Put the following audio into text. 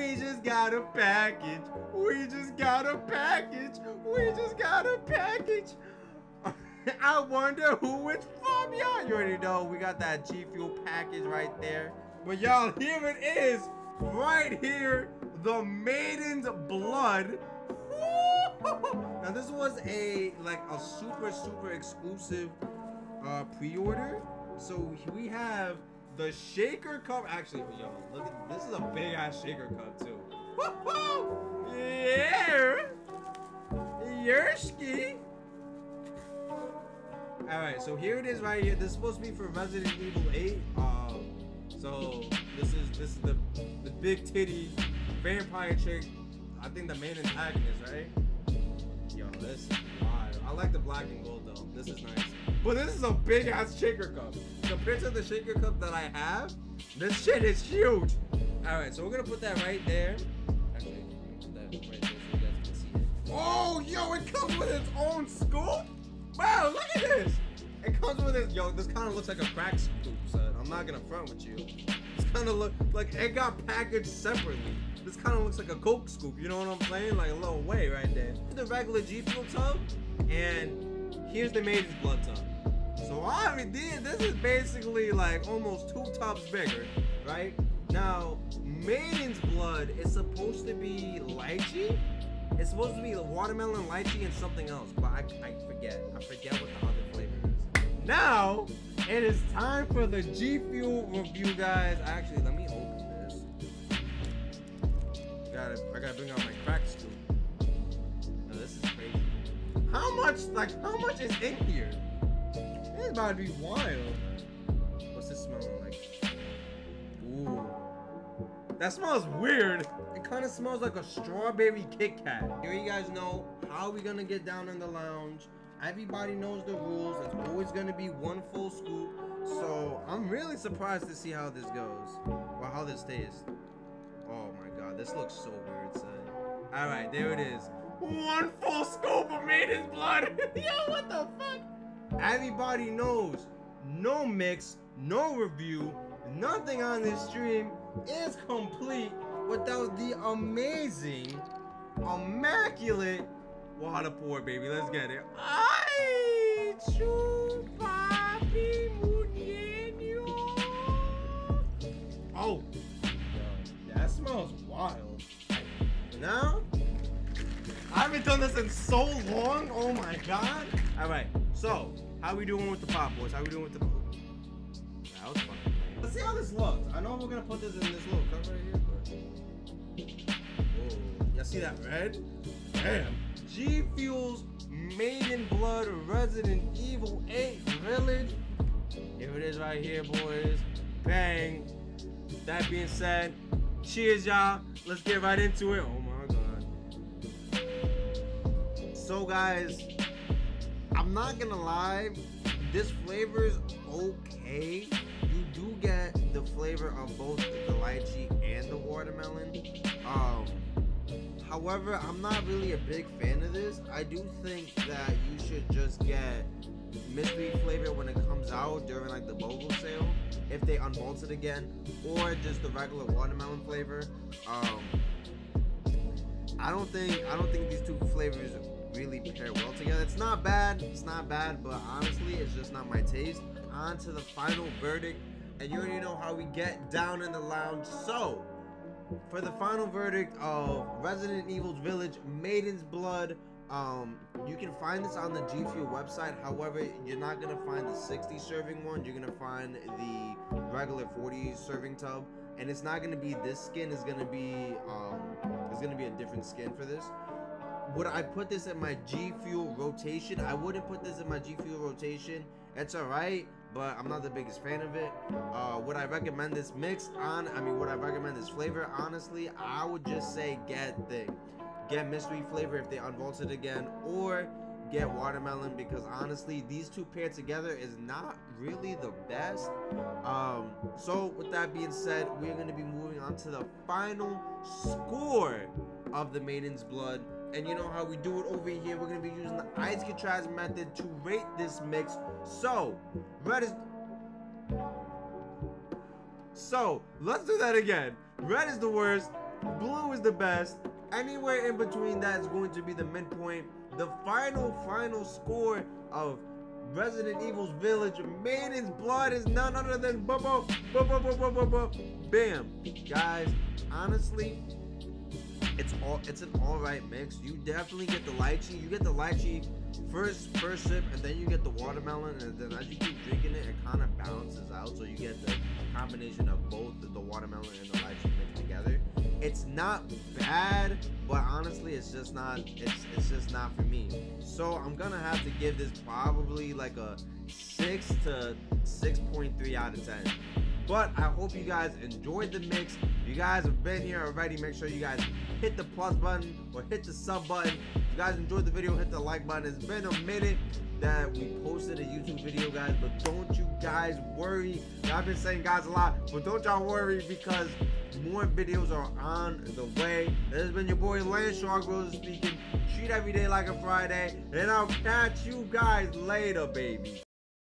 We just got a package. We just got a package. We just got a package. I wonder who it's from, y'all. You already know we got that G Fuel package right there. But y'all, here it is, right here, the Maiden's Blood. Now this was a like a super super exclusive uh, pre-order. So we have the shaker cup. Actually, yo, look at this is a big ass shaker cup too. Woohoo! Yeah, Yerski. All right, so here it is right here. This is supposed to be for Resident Evil 8. Um, so this is this is the the big titty vampire chick. I think the main antagonist, right? Yo, this. I like the black and gold though. This is nice. But this is a big ass shaker cup. Compared to the shaker cup that I have, this shit is huge. All right, so we're gonna put that right there. Actually, put that right there so you guys can see it. Oh, yo, it comes with its own scoop. Wow, look at this. It comes with this. Yo, this kind of looks like a crack scoop, son. I'm not gonna front with you. This kind of look like it got packaged separately. This kind of looks like a Coke scoop. You know what I'm saying? Like a little way right there. The regular G Fuel tub, and here's the Maiden's Blood tub. So I mean, this is basically like almost two tubs bigger, right? Now, Maiden's Blood is supposed to be lychee. It's supposed to be watermelon, lychee, and something else, but I, I forget. I forget what the other. Now, it is time for the G Fuel review, guys. Actually, let me open this. Gotta, I gotta bring out my crack scoop. No, this is crazy. How much, like, how much is in here? This is about to be wild. What's this smelling like? Ooh. That smells weird. It kind of smells like a strawberry Kit Kat. Here you guys know how we gonna get down in the lounge. Everybody knows the rules. It's always gonna be one full scoop. So I'm really surprised to see how this goes. Or how this tastes. Oh my god, this looks so weird, son. Alright, there it is. One full scoop of Maiden's Blood. Yo, what the fuck? Everybody knows no mix, no review, nothing on this stream is complete without the amazing, immaculate water pour, baby. Let's get it. Ay, Oh, that smells wild. Now, I haven't done this in so long. Oh my god. All right, so how we doing with the pop boys? How we doing with the? That was fun. Let's see how this looks. I know we're gonna put this in this little cup right here, but. Whoa. Y'all see that red? Damn. G Fuel's Maiden Blood Resident Evil 8 Village. Here it is right here, boys. Bang. That being said, cheers, y'all. Let's get right into it. Oh my god. So, guys, I'm not gonna lie. This flavor is okay. You do get the flavor of both the lychee and the watermelon. Um, however, I'm not really a big fan of this. I do think that you should just get mystery flavor when it comes out during like the BOGO sale, if they unvault it again, or just the regular watermelon flavor. Um, I don't think I don't think these two flavors really pair well together. It's not bad, it's not bad, but honestly, it's just not my taste. On to the final verdict, and you already know how we get down in the lounge. So, for the final verdict of Resident Evil Village Maiden's Blood, um, you can find this on the G Fuel website. However, you're not gonna find the 60 serving one. You're gonna find the regular 40 serving tub, and it's not gonna be this skin. It's gonna be um, it's gonna be a different skin for this. Would I put this in my G Fuel rotation? I wouldn't put this in my G Fuel rotation. It's alright, but I'm not the biggest fan of it. Uh, would I recommend this mix on? I mean, would I recommend this flavor? Honestly, I would just say get thing. Get mystery flavor if they unvault it again, or get watermelon because honestly, these two paired together is not really the best. Um, so with that being said, we're gonna be moving on to the final score of the Maiden's Blood. And you know how we do it over here. We're gonna be using the Ice catraz method to rate this mix. So, red is. So, let's do that again. Red is the worst. Blue is the best. Anywhere in between that is going to be the midpoint. The final, final score of Resident Evil's Village Maiden's Blood is none other than Bubba, Bubba, Bubba, Bubba, Bam. Guys, honestly, it's all it's an alright mix. You definitely get the lychee. You get the lychee first first sip, and then you get the watermelon, and then as you keep drinking it, it kind of balances out. So you get the combination of both the watermelon and the lychee mixed together. It's not bad, but honestly, it's just not. It's it's just not for me. So I'm gonna have to give this probably like a six to six point three out of ten. But I hope you guys enjoyed the mix. You guys have been here already, make sure you guys hit the plus button or hit the sub button. If you guys enjoyed the video, hit the like button. It's been a minute that we posted a YouTube video, guys, but don't you guys worry. I've been saying guys a lot, but don't y'all worry because more videos are on the way. This has been your boy Landshark Rosa speaking. Treat every day like a Friday, and I'll catch you guys later, baby.